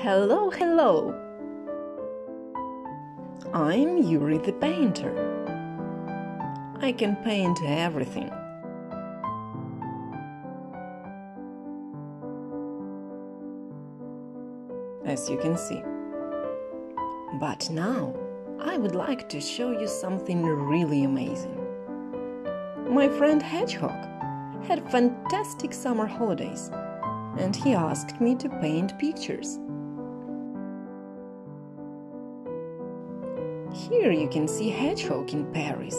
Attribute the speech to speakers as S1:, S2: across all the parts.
S1: Hello, hello! I'm Yuri the painter. I can paint everything. As you can see. But now I would like to show you something really amazing. My friend Hedgehog had fantastic summer holidays and he asked me to paint pictures. Here you can see Hedgehog in Paris.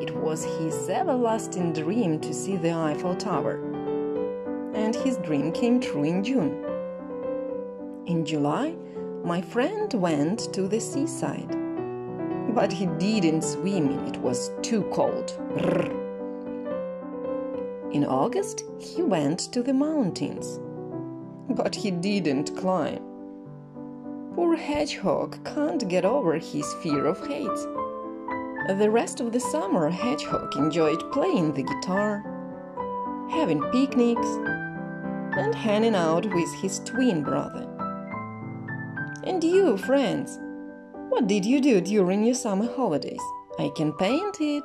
S1: It was his everlasting dream to see the Eiffel Tower. And his dream came true in June. In July, my friend went to the seaside. But he didn't swim in, it was too cold. In August, he went to the mountains. But he didn't climb. Poor Hedgehog can't get over his fear of heights. The rest of the summer, Hedgehog enjoyed playing the guitar, having picnics, and hanging out with his twin brother. And you, friends, what did you do during your summer holidays? I can paint it.